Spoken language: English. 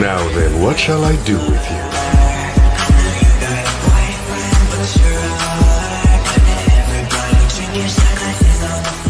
Now then, what shall I do with you? On the